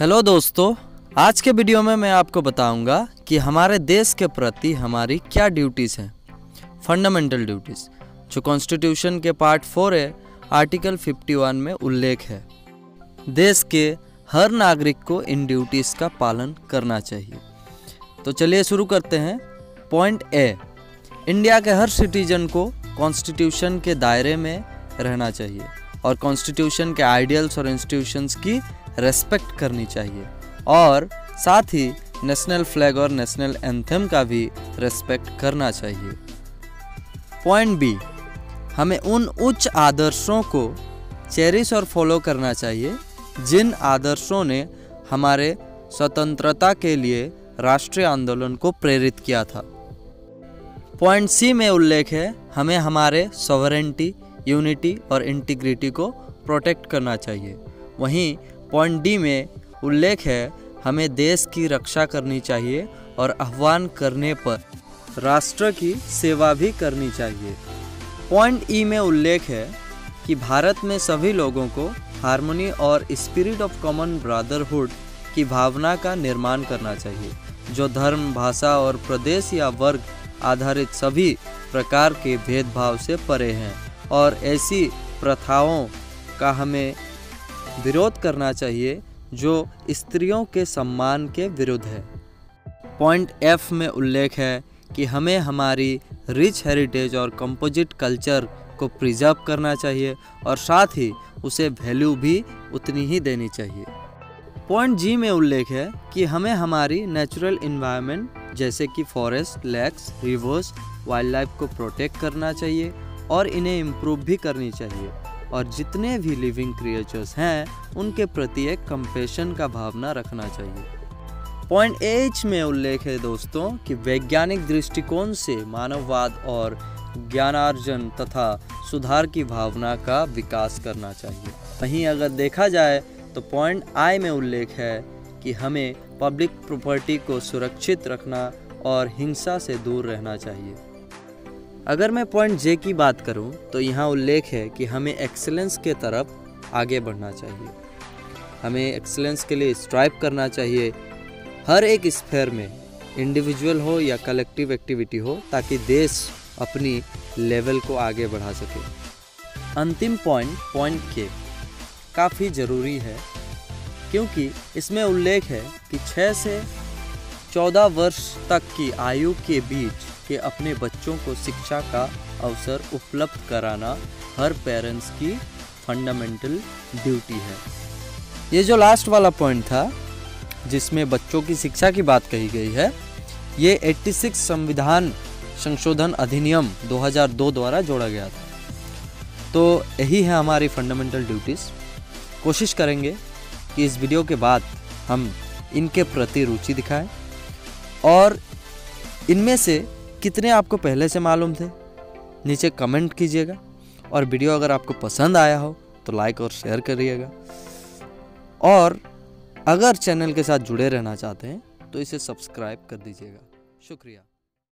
Hello दोस्तों। आज के वीडियो में मैं आपको बताऊँगा कि हमारे देश के प्रति हमारी क्या ड्यूटीज़ हैं। फंडामेंटल ड्यूटीज़ जो कॉन्स्टिट्यूशन के पार्ट फोर है आर्टिकल 51 में उल्लेख है। देश के हर नागरिक को इन ड्यूटीज़ का पालन करना चाहिए। तो चलिए शुरू करते हैं। पॉइंट ए इंडिया के हर सिटीजन को कॉन्स्टिट्यूशन के दायरे में रहना चाहिए और कॉन्स्टिट्यूशन के आइडियल्स और इंस्टीट्यूशंस की रेस्पेक्ट करनी चाहिए। और साथ ही नेशनल फ्लैग और नेशनल एंथम का भी रेस्पेक्ट करना चाहिए। पॉइंट बी, हमें उन उच्च आदर्शों को चेरिश और फॉलो करना चाहिए, जिन आदर्शों ने हमारे स्वतंत्रता के लिए राष्ट्रीय आंदोलन को प्रेरित किया था। पॉइंट सी में उल्लेख है, हमें हमारे सॉवरेंटी, यूनिटी और इंटीग्रिटी को प्रोटेक्ट करना चाहिए। वहीं पॉइंट डी में उल्लेख है, हमें देश की रक्षा करनी चाहिए और आह्वान करने पर राष्ट्र की सेवा भी करनी चाहिए। पॉइंट ई में उल्लेख है कि भारत में सभी लोगों को हारमोनी और स्पिरिट ऑफ़ कॉमन ब्रदरहुड की भावना का निर्माण करना चाहिए, जो धर्म, भाषा और प्रदेश या वर्ग आधारित सभी प्रकार के भेदभाव से परे हैं और ऐसी प्रथाओं का हमें विरोध करना चाहिए जो स्त्रियों के सम्मान के विरुद्ध है। पॉइंट एफ़ में उल्लेख है कि हमें हमारी रिच हेरिटेज और कंपोजिट कल्चर को प्रिजर्व करना चाहिए और साथ ही उसे वैल्यू भी उतनी ही देनी चाहिए। पॉइंट जी में उल्लेख है कि हमें हमारी नेचुरल इन्वायरमेंट जैसे कि forest lakes rivers wild life को प्रोटेक्ट करना चाहिए और इन्हें इम्प्रूव भी करनी चाहिए। और जितने भी लिविंग क्रिएचर्स हैं, उनके प्रति एक कंपेशन का भावना रखना चाहिए। पॉइंट एच में उल्लेख है दोस्तों कि वैज्ञानिक दृष्टिकोण से मानववाद और ज्ञानार्जन तथा सुधार की भावना का विकास करना चाहिए। वहीं अगर देखा जाए तो पॉइंट आई में उल्लेख है कि हमें पब्लिक प्रॉपर्टी को सुरक्षित रखना और हिंसा से दूर रहना चाहिए। अगर मैं पॉइंट जे की बात करूँ तो यहाँ उल्लेख है कि हमें एक्सेलेंस के तरफ़ आगे बढ़ना चाहिए। हमें एक्सेलेंस के लिए स्ट्राइव करना चाहिए हर एक स्फेयर में, इंडिविजुअल हो या कलेक्टिव एक्टिविटी हो, ताकि देश अपनी लेवल को आगे बढ़ा सके। अंतिम पॉइंट पॉइंट के। काफ़ी ज़रूरी है, क्योंकि इसमें उल्लेख है कि 6 से 14 वर्ष तक की आयु के बीच के अपने बच्चों को शिक्षा का अवसर उपलब्ध कराना हर पेरेंट्स की फंडामेंटल ड्यूटी है। ये जो लास्ट वाला पॉइंट था, जिसमें बच्चों की शिक्षा की बात कही गई है, ये 86 संविधान संशोधन अधिनियम 2002 द्वारा जोड़ा गया था। तो यही है हमारी फंडामेंटल ड्यूटीज़। कोशिश करेंगे कि इस वीडियो के बाद हम इनके प्रति रुचि दिखाएँ और इनमें से कितने आपको पहले से मालूम थे? नीचे कमेंट कीजिएगा। और वीडियो अगर आपको पसंद आया हो तो लाइक और शेयर करिएगा। और अगर चैनल के साथ जुड़े रहना चाहते हैं तो इसे सब्सक्राइब कर दीजिएगा। शुक्रिया।